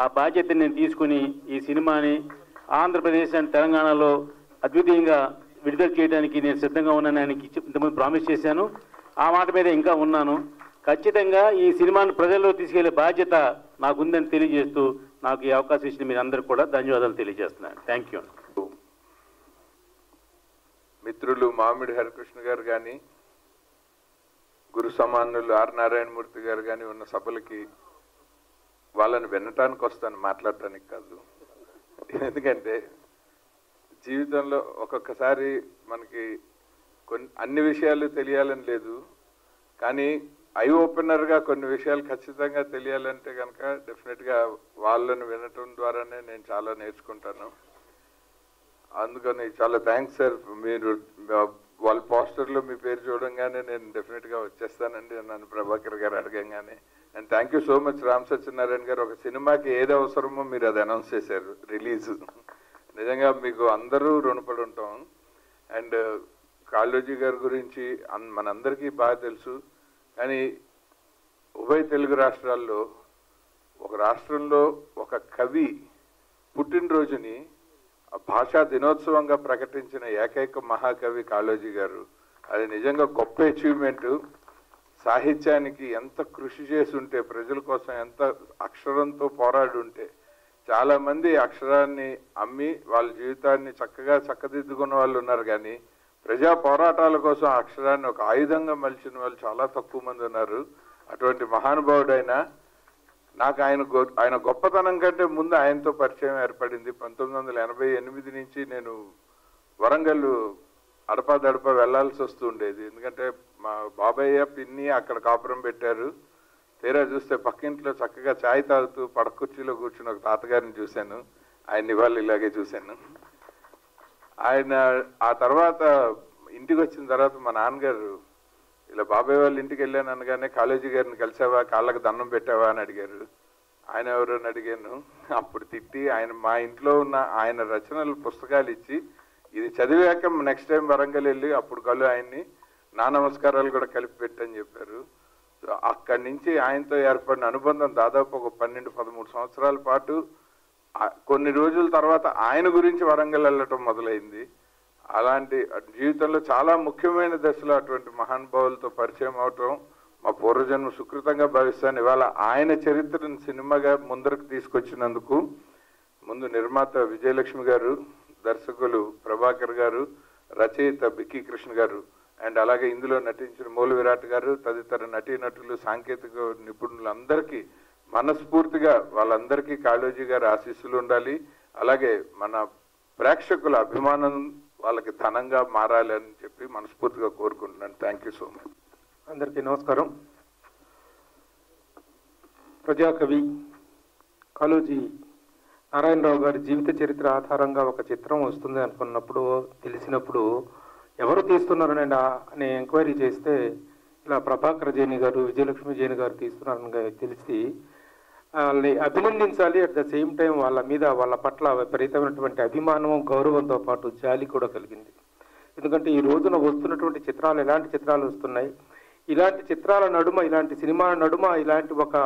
Speaker 6: ఆ బాధ్యతని నేను తీసుకుని ఈ సినిమాని ఆంధ్రప్రదేశ్ అండ్ తెలంగాణలో అద్వితీయంగా విడుదల చేయడానికి నేను సిద్ధంగా ఉన్నాను ఇంతకుముందు ప్రామిస్ చేశాను. ఆ మాట మీద ఇంకా ఉన్నాను. ఖచ్చితంగా ఈ సినిమాను ప్రజల్లో తీసుకెళ్ళే బాధ్యత నాకుందని తెలియజేస్తూ నాకు ఈ అవకాశం ఇచ్చిన మీరు అందరికీ కూడా ధన్యవాదాలు తెలియజేస్తున్నాను. థ్యాంక్ యూ
Speaker 7: మిత్రులు మామిడి హరికృష్ణ గారు కానీ గురు సమానులు ఆర్ నారాయణమూర్తి గారు కానీ ఉన్న సభలకి వాళ్ళని వినటానికి వస్తాను మాట్లాడటానికి కాదు. ఎందుకంటే జీవితంలో ఒక్కొక్కసారి మనకి కొన్ని అన్ని విషయాలు తెలియాలని లేదు. కానీ ఐ ఓపెనర్గా కొన్ని విషయాలు ఖచ్చితంగా తెలియాలంటే కనుక డెఫినెట్గా వాళ్ళని వినటం ద్వారానే నేను చాలా నేర్చుకుంటాను. అందుకని చాలా థ్యాంక్స్ సార్. మీరు వాళ్ళ పోస్టర్లో మీ పేరు చూడంగానే నేను డెఫినెట్గా వచ్చేస్తానండి నన్ను ప్రభాకర్ గారు అడగంగానే. And thank you so much Ram Satyanarayana గారు. ఒక సినిమాకి ఏది అవసరమో మీరు అది అనౌన్స్ చేశారు రిలీజ్. నిజంగా మీకు అందరూ రుణపడి ఉంటాం. అండ్ కాళోజీ గారి గురించి మనందరికీ బాగా తెలుసు. కానీ ఉభయ తెలుగు రాష్ట్రాల్లో ఒక రాష్ట్రంలో ఒక కవి పుట్టినరోజుని భాషా దినోత్సవంగా ప్రకటించిన ఏకైక మహాకవి కాళోజీ గారు. అది నిజంగా గొప్ప అచీవ్మెంట్ సాహిత్యానికి ఎంత కృషి చేసి ఉంటే ప్రజల కోసం ఎంత అక్షరంతో పోరాడి ఉంటే చాలామంది అక్షరాన్ని అమ్మి వాళ్ళ జీవితాన్ని చక్కగా చక్కదిద్దుకున్న వాళ్ళు ఉన్నారు. కానీ ప్రజా పోరాటాల కోసం అక్షరాన్ని ఒక ఆయుధంగా మలిచిన వాళ్ళు చాలా తక్కువ మంది ఉన్నారు. అటువంటి మహానుభావుడైన నాకు ఆయన గొ- ఆయన గొప్పతనం కంటే ముందు ఆయనతో పరిచయం ఏర్పడింది. పంతొమ్మిది వందల ఎనభై ఎనిమిది నుంచి నేను వరంగల్ అడపా దడప వెళ్ళాల్సి వస్తూ ఉండేది. ఎందుకంటే మా బాబయ్య పిన్ని అక్కడ కాపురం పెట్టారు. తీరా చూస్తే పక్కింట్లో చక్కగా ఛాయ్ తాగుతూ పడకుర్చీలో కూర్చుని ఒక తాతగారిని చూశాను. ఆయన ఇవాళ ఇలాగే చూశాను. ఆయన ఆ తర్వాత ఇంటికి వచ్చిన తర్వాత మా నాన్నగారు ఇలా బాబాయ్ వాళ్ళ ఇంటికి వెళ్ళాను అనగానే కాలేజీ గారిని కలిసావా? కాళ్ళకు దండం పెట్టావా? అని అడిగారు. ఆయన ఎవరు అని అడిగాను? అప్పుడు తిట్టి ఆయన మా ఇంట్లో ఉన్న ఆయన రచనలు పుస్తకాలు ఇచ్చి ఇది చదివాక నెక్స్ట్ టైం వరంగల్ వెళ్ళి అప్పుడు కలు ఆయన్ని. నా నమస్కారాలు కూడా కలిపి పెట్టని చెప్పారు. సో అక్కడి నుంచి ఆయనతో ఏర్పడిన అనుబంధం దాదాపు ఒక పన్నెండు పదమూడు సంవత్సరాల పాటు కొన్ని రోజుల తర్వాత ఆయన గురించి వరంగల్ వెళ్ళటం మొదలైంది. అలాంటి జీవితంలో చాలా ముఖ్యమైన దశలో అటువంటి మహానుభావులతో పరిచయం అవటం మా పూర్వజన్మ సుకృతంగా భావిస్తాను. ఇవాళ ఆయన చరిత్రను సినిమాగా ముందరకు తీసుకొచ్చినందుకు ముందు నిర్మాత విజయలక్ష్మి గారు దర్శకులు ప్రభాకర్ గారు రచయిత బిక్కీ కృష్ణ గారు అండ్ అలాగే ఇందులో నటించిన మూల విరాట్ గారు తదితర నటీనటులు సాంకేతిక నిపుణులందరికీ మనస్ఫూర్తిగా వాళ్ళందరికీ కాళోజీ గారి ఆశీస్సులు ఉండాలి. అలాగే మన ప్రేక్షకుల అభిమానం వాళ్ళకి ధనంగా మారాలి అని చెప్పి మనస్ఫూర్తిగా కోరుకుంటున్నాను. థ్యాంక్ యూ సో మచ్
Speaker 8: అందరికీ నమస్కారం. ప్రజాకవి కాళోజీ నారాయణరావు గారి జీవిత చరిత్ర ఆధారంగా ఒక చిత్రం వస్తుంది అనుకున్నప్పుడు తెలిసినప్పుడు ఎవరు తీస్తున్నారని అని ఎంక్వైరీ చేస్తే ఇలా ప్రభాకర్ జైని గారు విజయలక్ష్మి జైని గారు తీస్తున్నారని తెలిసి వాళ్ళని అభినందించాలి. అట్ ద సేమ్ టైం వాళ్ళ మీద వాళ్ళ పట్ల విపరీతమైనటువంటి అభిమానం గౌరవంతో పాటు జాలి కూడా కలిగింది. ఎందుకంటే ఈ రోజున వస్తున్నటువంటి చిత్రాలు ఎలాంటి చిత్రాలు వస్తున్నాయి? ఇలాంటి చిత్రాల నడుమ ఇలాంటి సినిమాల నడుమ ఇలాంటి ఒక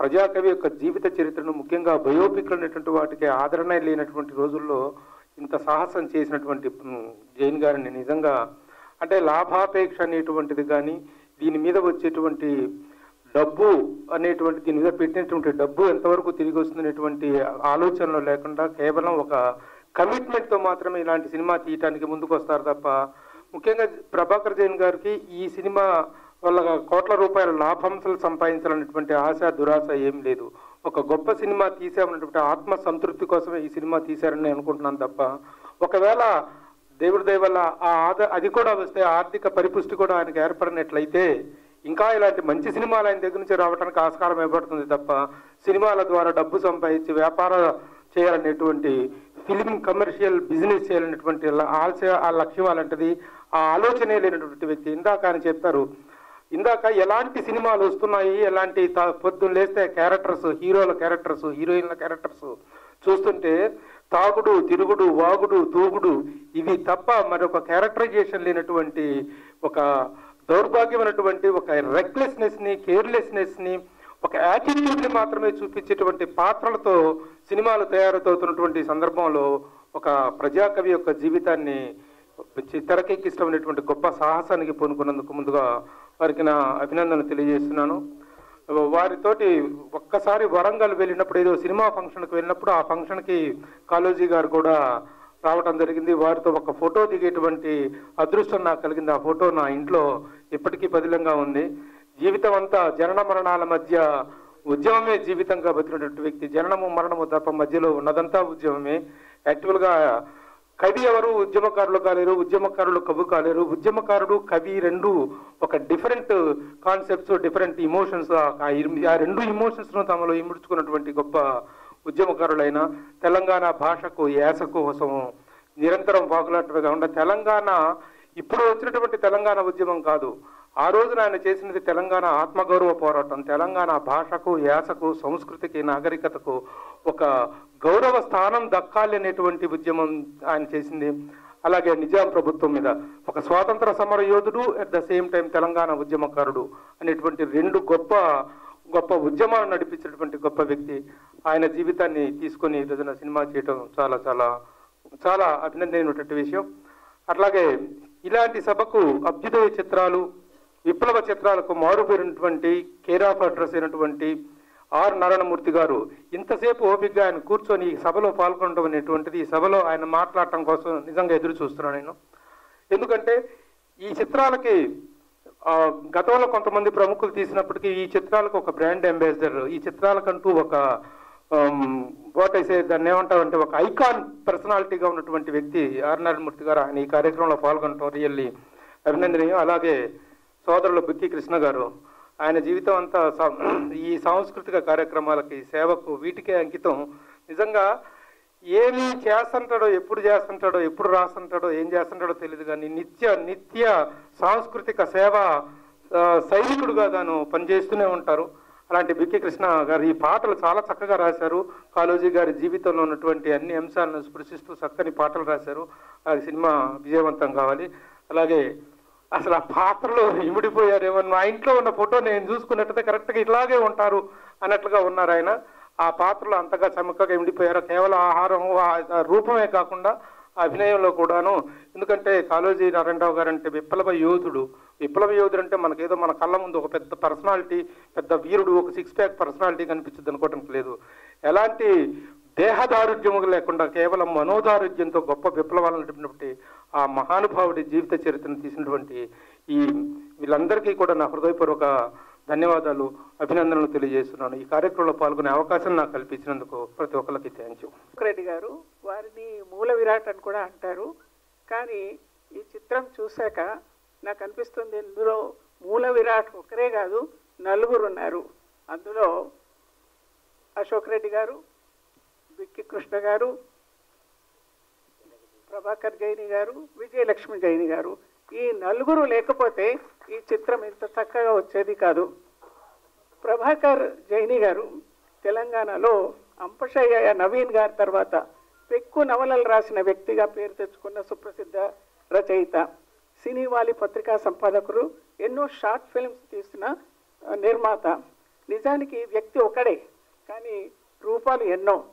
Speaker 8: ప్రజాకవి యొక్క జీవిత చరిత్రను ముఖ్యంగా బయోపిక్లు అనేటువంటి వాటికి ఆదరణ లేనటువంటి రోజుల్లో ఇంత సాహసం చేసినటువంటి జైన్ గారిని నిజంగా అంటే లాభాపేక్ష అనేటువంటిది కానీ దీని మీద వచ్చేటువంటి డబ్బు అనేటువంటి దీని మీద పెట్టినటువంటి డబ్బు ఎంతవరకు తిరిగి వస్తుందనేటువంటి ఆలోచనలు లేకుండా కేవలం ఒక కమిట్మెంట్తో మాత్రమే ఇలాంటి సినిమా తీయటానికి ముందుకు వస్తారు తప్ప ముఖ్యంగా ప్రభాకర్ జైన్ గారికి ఈ సినిమా వల్ల కోట్ల రూపాయల లాభాంశాలు సంపాదించాలనేటువంటి ఆశ దురాశ ఏం లేదు. ఒక గొప్ప సినిమా తీసామన్నటువంటి ఆత్మ సంతృప్తి కోసమే ఈ సినిమా తీశారని నేను అనుకుంటున్నాను తప్ప ఒకవేళ దేవుడి దయ వల్ల ఆ ఆద అది కూడా వస్తే ఆర్థిక పరిపుష్టి కూడా ఆయనకు ఏర్పడినట్లయితే ఇంకా ఇలాంటి మంచి సినిమాలు ఆయన దగ్గర నుంచి రావడానికి ఆస్కారం ఏర్పడుతుంది తప్ప సినిమాల ద్వారా డబ్బు సంపాదించి వ్యాపార చేయాలనేటువంటి ఫిలిం కమర్షియల్ బిజినెస్ చేయాలనేటువంటి ల- ఆ లక్ష్యం అలాంటిది ఆ ఆలోచనే లేనటువంటి వ్యక్తి. ఇందాక ఆయన చెప్పారు ఇందాక ఎలాంటి సినిమాలు వస్తున్నాయి ఎలాంటి పొద్దున్న లేస్తే క్యారెక్టర్స్ హీరోల క్యారెక్టర్స్ హీరోయిన్ల క్యారెక్టర్స్ చూస్తుంటే తాగుడు తిరుగుడు వాగుడు తూగుడు ఇవి తప్ప మరొక క్యారెక్టరైజేషన్ లేనటువంటి ఒక దౌర్భాగ్యమైనటువంటి ఒక రెక్లెస్నెస్ని కేర్లెస్నెస్ని ఒక యాటిట్యూడ్ని మాత్రమే చూపించేటువంటి పాత్రలతో సినిమాలు తయారవుతున్నటువంటి సందర్భంలో ఒక ప్రజాకవి యొక్క జీవితాన్ని తెరకెక్కిష్టమైనటువంటి గొప్ప సాహసానికి పూనుకున్నందుకు ముందుగా వారికి నా అభినందనలు తెలియజేస్తున్నాను. వారితోటి ఒక్కసారి వరంగల్ వెళ్ళినప్పుడు ఏదో సినిమా ఫంక్షన్కి వెళ్ళినప్పుడు ఆ ఫంక్షన్కి కాలోజీ గారు కూడా రావటం జరిగింది. వారితో ఒక ఫోటో దిగేటువంటి అదృష్టం నాకు కలిగింది. ఆ ఫోటో నా ఇంట్లో ఇప్పటికీ పదిలంగా ఉంది. జీవితం అంతా జనన మరణాల మధ్య ఉద్యమమే జీవితంగా బతికినటువంటి వ్యక్తి. జననము మరణము తప్ప మధ్యలో ఉన్నదంతా ఉద్యమమే. యాక్చువల్గా కవి ఎవరు? ఉద్యమకారులు కాలేరు ఉద్యమకారులు కవి కాలేరు. ఉద్యమకారుడు కవి రెండు ఒక డిఫరెంట్ కాన్సెప్ట్స్ డిఫరెంట్ ఇమోషన్స్ ఆ రెండు ఇమోషన్స్ను తమలో ఇముడ్చుకున్నటువంటి గొప్ప ఉద్యమకారులైన తెలంగాణ భాషకు యాస కోసం నిరంతరం పాకులాటమే ఉండే తెలంగాణ ఇప్పుడు వచ్చినటువంటి తెలంగాణ ఉద్యమం కాదు. ఆ రోజున ఆయన చేసినది తెలంగాణ ఆత్మగౌరవ పోరాటం. తెలంగాణ భాషకు యాసకు సంస్కృతికి నాగరికతకు ఒక గౌరవ స్థానం దక్కాలి అనేటువంటి ఉద్యమం ఆయన చేసింది. అలాగే నిజాం ప్రభుత్వం మీద. ఒక స్వాతంత్ర సమర యోధుడు at the same time Telangana ఉద్యమకారుడు అనేటువంటి రెండు గొప్ప గొప్ప ఉద్యమాలు నడిపించినటువంటి గొప్ప వ్యక్తి. ఆయన జీవితాన్ని తీసుకొని ఏదైనా సినిమా చేయటం చాలా చాలా చాలా అభినందనమైనటువంటి విషయం. అట్లాగే ఇలాంటి సభకు అభ్యుదయ చిత్రాలు విప్లవ చిత్రాలకు మారుపేరినటువంటి కేర్ ఆఫ్ అడ్రస్ అయినటువంటి ఆర్ నారాయణమూర్తి గారు ఇంతసేపు ఓపికగా ఆయన కూర్చొని ఈ సభలో పాల్గొనడం అనేటువంటిది ఈ సభలో ఆయన మాట్లాడటం కోసం నిజంగా ఎదురు చూస్తున్నాను నేను. ఎందుకంటే ఈ చిత్రాలకి గతంలో కొంతమంది ప్రముఖులు తీసినప్పటికీ ఈ చిత్రాలకు ఒక బ్రాండ్ అంబాసిడర్ ఈ చిత్రాలకంటూ ఒక Um, వాట్ ఐసే దాన్ని ఏమంటారంటే ఒక ఐకాన్ పర్సనాలిటీగా ఉన్నటువంటి వ్యక్తి ఆర్ నారాయణమూర్తి గారు ఆయన ఈ కార్యక్రమంలో పాల్గొనడం రియల్లీ అభినందనీయం. అలాగే సోదరులు బుక్కి కృష్ణ గారు ఆయన జీవితం అంతా సా- ఈ సాంస్కృతిక కార్యక్రమాలకి సేవకు వీటికే అంకితం. నిజంగా ఏమి చేస్తుంటాడో ఎప్పుడు చేస్తుంటాడో ఎప్పుడు రాస్తుంటాడో ఏం చేస్తుంటాడో తెలియదు కానీ నిత్య నిత్య సాంస్కృతిక సేవ సైనికుడుగా తాను పనిచేస్తూనే ఉంటారు. అలాంటి బిక్కి కృష్ణ గారు ఈ పాటలు చాలా చక్కగా రాశారు. కాళోజీ గారి జీవితంలో ఉన్నటువంటి అన్ని అంశాలను స్పృశిస్తూ చక్కని పాటలు రాశారు. ఆ సినిమా విజయవంతం కావాలి. అలాగే అసలు ఆ పాత్రలో ఇమిడిపోయారేమో మా ఇంట్లో ఉన్న ఫోటో నేను చూసుకున్నట్టయితే కరెక్ట్గా ఇట్లాగే ఉంటారు అన్నట్లుగా ఉన్నారు ఆయన. ఆ పాత్రలో అంతగా చమకగా ఇమిడిపోయారు. కేవలం ఆహారం రూపమే కాకుండా అభినయంలో కూడాను. ఎందుకంటే కాళోజీ నారాయణరావు గారు అంటే విప్లవ యోధుడు. విప్లవ యోధుడు అంటే మనకేదో మన కళ్ళ ముందు ఒక పెద్ద పర్సనాలిటీ పెద్ద వీరుడు ఒక సిక్స్ ప్యాక్ పర్సనాలిటీ కనిపించదు అనుకోవడానికి లేదు. ఎలాంటి దేహదారుఢ్యము లేకుండా కేవలం మనోదారుఢ్యంతో గొప్ప విప్లవాలు నడిపినటువంటి ఆ మహానుభావుడి జీవిత చరిత్రను తీసినటువంటి ఈ వీళ్ళందరికీ కూడా నా హృదయపూర్వక ధన్యవాదాలు అభినందనలు తెలియజేస్తున్నాను. ఈ కార్యక్రమంలో పాల్గొనే అవకాశం నాకు కల్పించినందుకు ప్రతి ఒక్కరికి థ్యాంక్ యూ
Speaker 9: రెడ్డి గారు వారిని మూల విరాట్ అని కూడా అంటారు. కానీ ఈ చిత్రం చూశాక నాకు అనిపిస్తుంది ఇందులో మూల విరాట్ ఒకరే కాదు నలుగురు ఉన్నారు. అందులో అశోక్ రెడ్డి గారు విక్కి కృష్ణ గారు ప్రభాకర్ జైని గారు విజయలక్ష్మి జైని గారు ఈ నలుగురు లేకపోతే ఈ చిత్రం ఇంత చక్కగా వచ్చేది కాదు. ప్రభాకర్ జైని గారు తెలంగాణలో అంపశయ్య నవీన్ గారి తర్వాత పెక్కు నవలలు రాసిన వ్యక్తిగా పేరు తెచ్చుకున్న సుప్రసిద్ధ రచయిత సినీవాలి పత్రికా సంపాదకులు ఎన్నో షార్ట్ ఫిల్మ్స్ తీసిన నిర్మాత. నిజానికి వ్యక్తి ఒకడే కానీ రూపాలు ఎన్నో.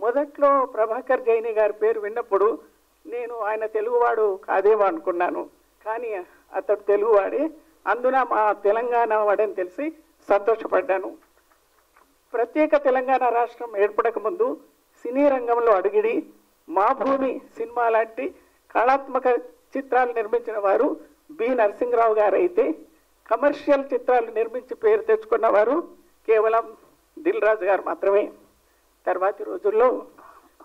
Speaker 9: మొదట్లో ప్రభాకర్ జైని గారి పేరు విన్నప్పుడు నేను ఆయన తెలుగువాడు కాదేమో అనుకున్నాను. కానీ అతడు తెలుగువాడే. అందున మా తెలంగాణ వాడని తెలిసి సంతోషపడ్డాను. ప్రత్యేక తెలంగాణ రాష్ట్రం ఏర్పడక ముందు సినీ రంగంలో అడిగిడి మా భూమి సినిమా లాంటి కళాత్మక చిత్రాలు నిర్మించిన వారు బి. నరసింహరావు గారు అయితే కమర్షియల్ చిత్రాలు నిర్మించి పేరు తెచ్చుకున్న వారు కేవలం దిల్ రాజు గారు మాత్రమే. తర్వాతి రోజుల్లో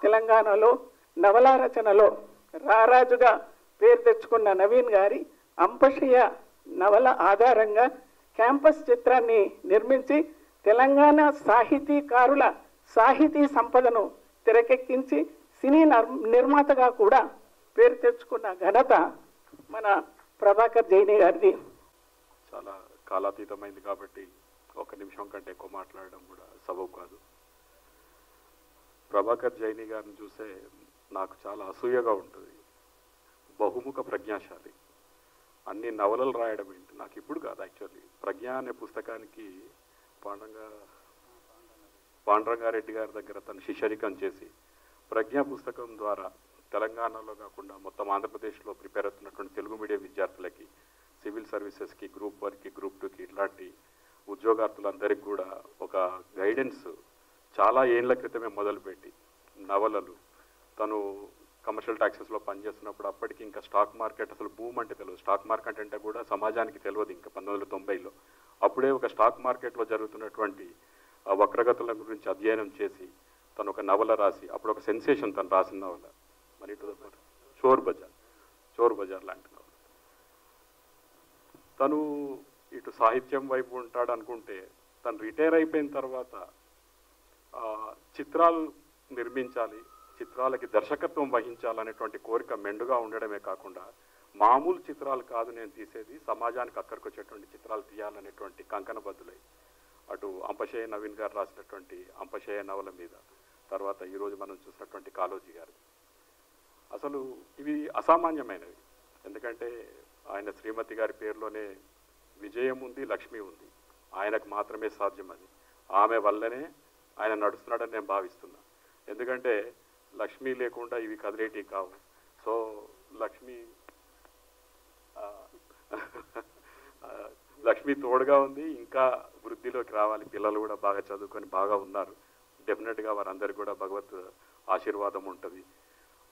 Speaker 9: తెలంగాణలో నవలా రచనలో రారాజుగా పేరు తెచ్చుకున్న నవీన్ గారి అంపశయ్య నవల ఆధారంగా క్యాంపస్ చిత్రాన్ని నిర్మించి తెలంగాణ సాహితీకారుల సాహితీ సంపదను తెరకెక్కించి సినీ నర్- నిర్మాతగా కూడా పేరు తెచ్చుకున్న ఘనత మన ప్రభాకర్ జైని గారిది.
Speaker 10: చాలా కాలాతీతమైంది కాబట్టి ఒక నిమిషం కంటే ఎక్కువ మాట్లాడడం కూడా సబబు కాదు. ప్రభాకర్ జైని గారిని చూసే నాకు చాలా అసూయగా ఉంటుంది. బహుముఖ ప్రజ్ఞాశాలి. అన్ని నవలలు రాయడం ఏంటి? నాకు ఇప్పుడు కాదు యాక్చువల్లీ. ప్రజ్ఞ అనే పుస్తకానికి పాండంగా పాండరంగారెడ్డి గారి దగ్గర తను శిష్యరికం చేసి ప్రజ్ఞా పుస్తకం ద్వారా తెలంగాణలో కాకుండా మొత్తం ఆంధ్రప్రదేశ్లో ప్రిపేర్ అవుతున్నటువంటి తెలుగు మీడియం విద్యార్థులకి సివిల్ సర్వీసెస్కి గ్రూప్ వన్కి గ్రూప్ టూకి ఇట్లాంటి ఉద్యోగార్థులందరికీ కూడా ఒక గైడెన్స్ చాలా ఏళ్ళ క్రితమే మొదలుపెట్టి నవలలు. తను కమర్షియల్ ట్యాక్సెస్లో పనిచేస్తున్నప్పుడు అప్పటికి ఇంకా స్టాక్ మార్కెట్ అసలు భూమ్ అంటే తెలియదు. స్టాక్ మార్కెట్ అంటే కూడా సమాజానికి తెలియదు ఇంకా పంతొమ్మిది వందల తొంభైలో. అప్పుడే ఒక స్టాక్ మార్కెట్లో జరుగుతున్నటువంటి వక్రగతుల గురించి అధ్యయనం చేసి తను ఒక నవల రాసి అప్పుడు ఒక సెన్సేషన్ తను రాసిన నవల. Money to Chor Bazaar. చోర్ బజార్ లాంటి నవల. తను ఇటు సాహిత్యం వైపు ఉంటాడు అనుకుంటే తను రిటైర్ అయిపోయిన తర్వాత చిత్రాలు నిర్మించాలి చిత్రాలకి దర్శకత్వం వహించాలనేటువంటి కోరిక మెండుగా ఉండడమే కాకుండా మామూలు చిత్రాలు కాదు నేను తీసేది సమాజానికి అక్కడికి వచ్చేటువంటి చిత్రాలు తీయాలనేటువంటి కంకణబద్దులై అటు అంపశయ నవీన్ గారు రాసినటువంటి అంపశయ నవల మీద తర్వాత ఈరోజు మనం చూసినటువంటి కాలోజీ గారు. అసలు ఇవి అసామాన్యమైనవి. ఎందుకంటే ఆయన శ్రీమతి గారి పేరులోనే విజయం ఉంది లక్ష్మి ఉంది. ఆయనకు మాత్రమే సాధ్యం అది. ఆమె వల్లనే ఆయన నడుస్తున్నాడని నేను భావిస్తున్నా. ఎందుకంటే లక్ష్మి లేకుండా ఇవి కదిలేటి కావు. సో లక్ష్మి లక్ష్మి తోడుగా ఉంది ఇంకా వృద్ధిలోకి రావాలి. పిల్లలు కూడా బాగా చదువుకొని బాగా ఉన్నారు. డెఫినెట్గా వారందరికీ కూడా భగవత్ ఆశీర్వాదం ఉంటుంది.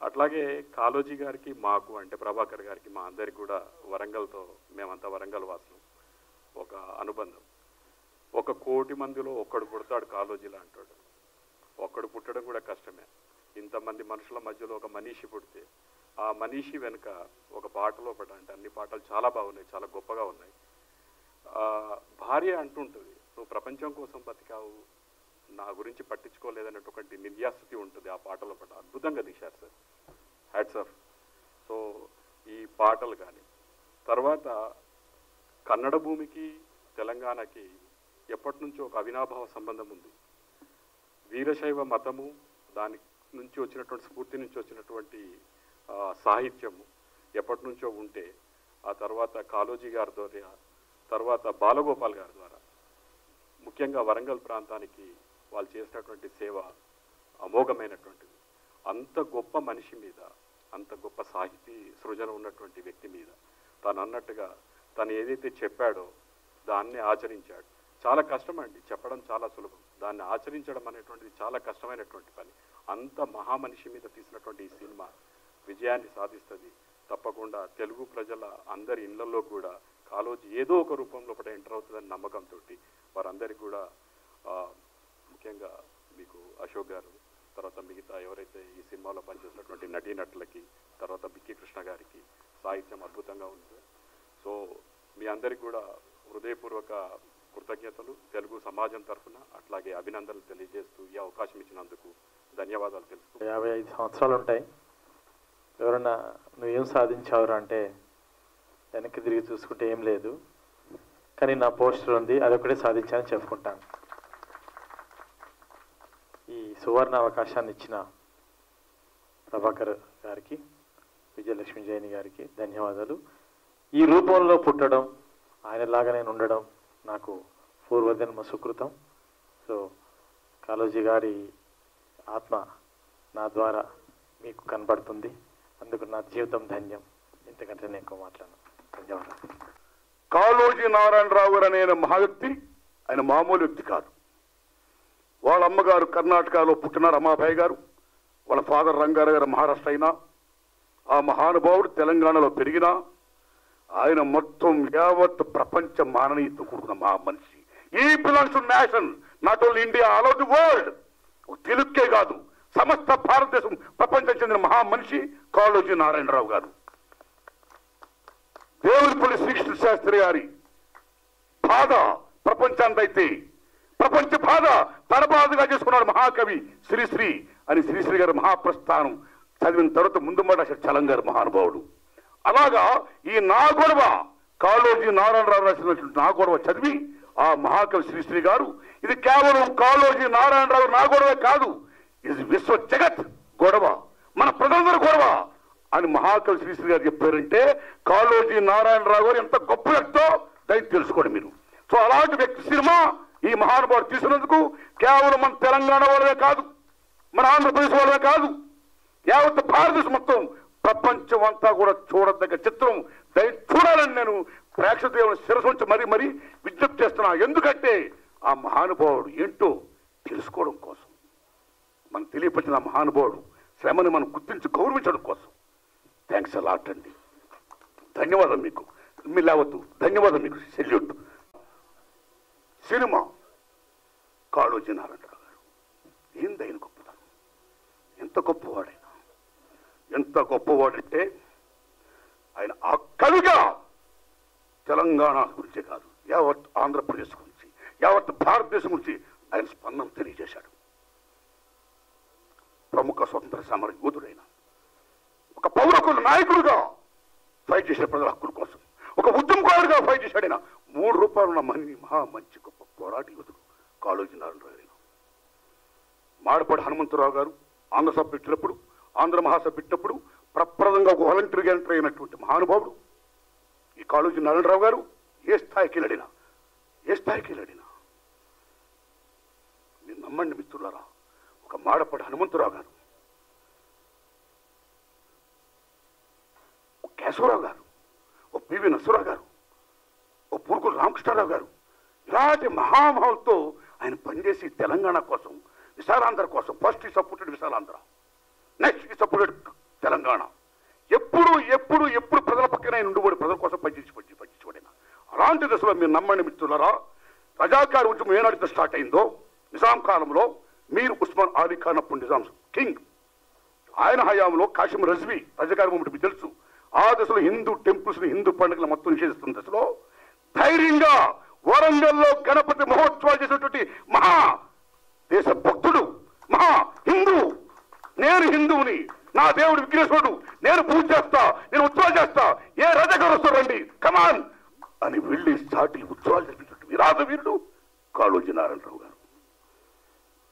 Speaker 10: అట్లాగే కాలోజీ గారికి మాకు అంటే ప్రభాకర్ గారికి మా అందరికి కూడా వరంగల్తో మేమంతా వరంగల్ వాసులు. ఒక అనుబంధం. ఒక కోటి మందిలో ఒక్కడు పుడతాడు కాలోజీలో అంటాడు. ఒక్కడు పుట్టడం కూడా కష్టమే. ఇంతమంది మనుషుల మధ్యలో ఒక మనీషి పుడితే ఆ మనీషి వెనుక ఒక పాటలో ఒకటి అంటే అన్ని పాటలు చాలా బాగున్నాయి చాలా గొప్పగా ఉన్నాయి. భార్య అంటుంటుంది నువ్వు ప్రపంచం కోసం బతికావు నా గురించి పట్టించుకోలేదనేటువంటి నింద్యాస్థితి ఉంటుంది ఆ పాటలో పట అద్భుతంగా తీశారు సార్. హ్యాట్స్ ఆఫ్ సో ఈ పాటలు కానీ తర్వాత కన్నడ భూమికి తెలంగాణకి ఎప్పటి నుంచో ఒక అవినాభావ సంబంధం ఉంది. వీరశైవ మతము దాని నుంచి వచ్చినటువంటి స్ఫూర్తి నుంచి వచ్చినటువంటి సాహిత్యము ఎప్పటి నుంచో ఉంటే ఆ తర్వాత కాలోజీ గారి ద్వారా తర్వాత బాలగోపాల్ గారి ద్వారా ముఖ్యంగా వరంగల్ ప్రాంతానికి వాళ్ళు చేసినటువంటి సేవ అమోఘమైనటువంటిది. అంత గొప్ప మనిషి మీద అంత గొప్ప సాహితీ సృజన ఉన్నటువంటి వ్యక్తి మీద తను అన్నట్టుగా తను ఏదైతే చెప్పాడో దాన్ని ఆచరించాడు. చాలా కష్టం అండి చెప్పడం చాలా సులభం. దాన్ని ఆచరించడం అనేటువంటిది చాలా కష్టమైనటువంటి పని. అంత మహామనిషి మీద తీసినటువంటి ఈ సినిమా విజయాన్ని సాధిస్తుంది. తప్పకుండా తెలుగు ప్రజల అందరి ఇళ్ళలో కూడా కాలోజీ ఏదో ఒక రూపంలో కూడా ఎంటర్ అవుతుందని నమ్మకంతో వారందరికీ కూడా ముఖ్యంగా మీకు అశోక్ గారు తర్వాత మిగతా ఎవరైతే ఈ సినిమాలో పనిచేసినటువంటి నటీనటులకి తర్వాత బిక్కి కృష్ణ గారికి సాహిత్యం అద్భుతంగా ఉంది. సో మీ అందరికీ కూడా హృదయపూర్వక కృతజ్ఞతలు. తెలుగు సమాజం తరఫున అట్లాగే అభినందనలు తెలియజేస్తూ ఈ అవకాశం ఇచ్చినందుకు ధన్యవాదాలు తెలుసు
Speaker 11: యాభై ఐదు సంవత్సరాలు ఉంటాయి. ఎవరన్నా నువ్వేం సాధించావురా అంటే వెనక్కి తిరిగి చూసుకుంటే ఏం లేదు. కానీ నా పోస్టర్ ఉంది అదొకటే సాధించానని చెప్పుకుంటాను. ఈ సువర్ణ అవకాశాన్ని ఇచ్చిన ప్రభాకర్ గారికి విజయలక్ష్మి జైని గారికి ధన్యవాదాలు. ఈ రూపంలో పుట్టడం ఆయనలాగా నేను ఉండడం నాకు పూర్వజన్మ సుకృతం. సో కాళోజీ గారి ఆత్మ నా ద్వారా మీకు కనబడుతుంది. అందుకు నా జీవితం ధన్యం. ఇంతకంటే నేను ఎక్కువ మాట్లాడను. ధన్యవాదాలు.
Speaker 12: కాళోజీ నారాయణరావు గారు అనే మహావ్యక్తి. ఆయన మామూలు వ్యక్తి కాదు. వాళ్ళ అమ్మగారు కర్ణాటకలో పుట్టిన రమాభాయ్ గారు. వాళ్ళ ఫాదర్ రంగారావు గారు మహారాష్ట్ర అయినా. ఆ మహానుభావుడు తెలంగాణలో పెరిగినా. ఆయన మొత్తం యావత్ ప్రపంచ మాననీయత కూడుకున్న మహా మనిషి. He belongs to nation not only India all over the world. తెలుగుకే కాదు. సమస్త భారతదేశం ప్రపంచం చెందిన మహా మనిషి కాళోజీ నారాయణరావు గారు. దేవుడిపల్లి శ్రీకృష్ణ శాస్త్రి గారి బాధ ప్రపంచానికైతే ప్రపంచ బాధ తన బాధగా చేసుకున్నాడు మహాకవి శ్రీశ్రీ అని శ్రీశ్రీ గారి మహాప్రస్థానం చదివిన తర్వాత ముందు మాట చలం గారు మహానుభావుడు. అలాగా ఈ నాగొడవ కాళోజీ నారాయణరావు రాసినటువంటి నాగొడవ చదివి ఆ మహాకవి శ్రీశ్రీ గారు ఇది కేవలం కాళోజీ నారాయణరావు నా గొడవే కాదు ఇది విశ్వ జగత్ గొడవ మన ప్రజలందరూ గొడవ అని మహాకవి శ్రీశ్రీ గారు చెప్పారంటే కాళోజీ నారాయణరావు గారు ఎంత గొప్ప వ్యక్తో దయచేసి తెలుసుకోండి మీరు. సో అలాంటి వ్యక్తి సినిమా ఈ మహానుభావుడు తీసినందుకు కేవలం మన తెలంగాణ వాళ్ళే కాదు మన ఆంధ్రప్రదేశ్ వాళ్ళే కాదు యావత్ భారతదేశం మొత్తం ప్రపంచం అంతా కూడా చూడదగ్గ చిత్రం. దయ చూడాలని నేను ప్రేక్షకులను శిరసు ఉంచి మరీ మరీ విజ్ఞప్తి చేస్తున్నా. ఎందుకంటే ఆ మహానుభావుడు ఏంటో తెలుసుకోవడం కోసం. మనం తెలియపరిచిన ఆ మహానుభావుడు శ్రమని మనం గుర్తించి గౌరవించడం కోసం. థ్యాంక్స్ అలాట్ అండి. ధన్యవాదం మీకు. మీ లేవద్దు. ధన్యవాదం మీకు. సెల్యూట్. సినిమా. కాళోజీ నారాయణరావు గారు. ఏందైన గొప్పతనం? ఎంత గొప్పవాడైనా? ఎంత గొప్పవాడంటే ఆయన ఆ కవిగా తెలంగాణ గురించే కాదు యావత్ ఆంధ్రప్రదేశ్ గురించి యావత్ భారతదేశం గురించి ఆయన స్పందన తెలియజేశాడు. ప్రముఖ స్వతంత్ర సమర యోధుడైన ఒక పౌరకుల నాయకుడుగా ఫైట్ చేసిన ప్రజల హక్కుల కోసం ఒక ఉద్యమకారుడుగా ఫైట్ చేశాడు ఆయన మూడు రూపాయలు ఉన్న మని మహా మంచి గొప్ప పోరాట యోధుడు కాళోజీ నారాయణరావు ఆయన మాడపాటి హనుమంతరావు గారు ఆంధ్రసభ పెట్టినప్పుడు ఆంధ్ర మహాసభ పెట్టినప్పుడు ప్రప్రదంగా ఒక వాలంటీర్గా ఎంటర్ అయినటువంటి మహానుభావుడు ఈ కాళోజీ నారాయణరావు గారు ఏ స్థాయికి వెళ్ళినా ఏ స్థాయికి వెళ్ళినా మీరు నమ్మండి మిత్రులారా ఒక మాడపడి హనుమంతరావు గారు ఓ కేశవరావు గారు ఓ పివి నరసరావు గారు ఓ పురుకులు రామకృష్ణారావు గారు ఇలాంటి మహామహులతో ఆయన పనిచేసి తెలంగాణ కోసం విశాలాంధ్ర కోసం first he supported Vishalandhra next he supported Telangana. ఎప్పుడు ఎప్పుడు ఎప్పుడు ప్రజల పక్కన ఆయన ప్రజల కోసం పనిచేసి పనిచేసి అలాంటి దశలో మీరు నమ్మండి మిత్రులరా రజాకార్ ఉద్యమం ఏనాటితో స్టార్ట్ అయిందో నిజాం కాలంలో మీరు ఉస్మాన్ అలీ ఖాన్ అప్పుడు నిజాం కింగ్. ఆయన హయాంలో కాశీం రజ్వీ రజాకార్ మూమెంట్ మీకు తెలుసు. ఆ దశలో హిందూ టెంపుల్స్ హిందూ పండుగలు మొత్తం నిషేధిస్తున్న దశలో ధైర్యంగా వరంగల్లో గణపతి మహోత్సవాలు చేసినటువంటి మహా దేశ భక్తుడు మహా హిందూ నేను హిందువుని నా దేవుడు విఘ్నేశ్వరుడు. నేను పూజ చేస్తా నేను ఉత్సవాలు చేస్తా. ఏ రజగారు వస్తారండి కమాన్ అని వెళ్ళి సాటి ఉత్సవాలు జరిపించట్టు విరాజ వీరుడు కాళోజీ నారాయణరావు గారు.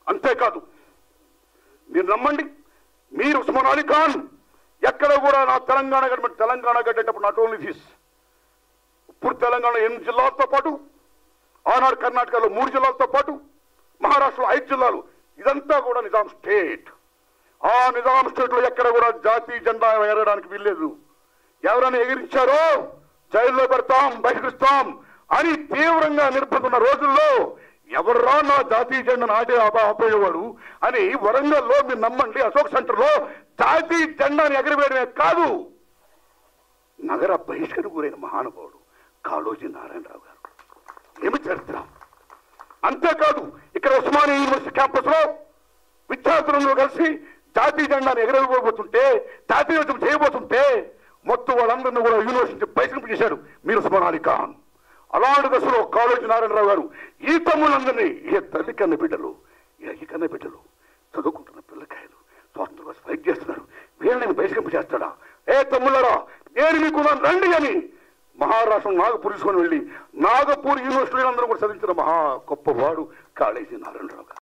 Speaker 12: అంతేకాదు మీరు నమ్మండి మీరు ఉస్మాన్ అలీ ఖాన్ ఎక్కడ కూడా నా తెలంగాణ గవర్నమెంట్ తెలంగాణ కట్టేటప్పుడు నాట్ ఓన్లీ దిస్. ఇప్పుడు తెలంగాణ ఎనిమిది జిల్లాలతో పాటు ఆనాడు కర్ణాటకలో మూడు జిల్లాలతో పాటు మహారాష్ట్రలో ఐదు జిల్లాలు. ఇదంతా కూడా నిజాం స్టేట్. ఆ నిజాం స్టేట్లో ఎక్కడ కూడా జాతీయ జెండా ఎగరడానికి వీల్లేదు. ఎవరైనా ఎగిరించారో జైల్లో పెడతాం బహిష్కరిస్తాం అని తీవ్రంగా నిర్బంధున్న రోజుల్లో ఎవర్రా నా జాతీయ జెండా నాటే ఆప- ఆపేవాడు అని వరంగల్లో మీరు నమ్మండి. అశోక్ సెంటర్లో జాతీయ జెండాని ఎగరవేయడమే కాదు. నగర బహిష్కరణ గురైన మహానుభావుడు కాళోజీ నారాయణరావు గారు. ఏమి చరిత్ర? అంతేకాదు ఇక్కడ ఉస్మానియా యూనివర్సిటీ క్యాంపస్లో విద్యార్థులందరూ కలిసి జాతీయ జెండాను ఎగరవబోతుంటే జాతీయ చేయబోతుంటే మొత్తం వాళ్ళందరినీ కూడా యూనివర్సిటీ బయటకు చేశాడు మీరు ఉస్మాన్ ఖాన్. అలాంటి దశలో కాళోజీ నారాయణరావు గారు ఈ తమ్ములందరినీ ఏ తల్లి కన్న బిడ్డలు ఏ కన్న బిడ్డలు చదువుకుంటున్న పిల్లకాయలు స్వాతంత్ర కోసం ఫైట్ చేస్తున్నారు. వీళ్ళని బహిష్కరింపు చేస్తాడా? ఏ తమ్ముళ్ళరా నేను మీకు రండి అని మహారాష్ట్ర నాగపూర్ తీసుకొని వెళ్ళి నాగపూర్ యూనివర్సిటీ అందరూ కూడా చదివించిన మహా గొప్పవాడు కాళేజీ నారాయణరావు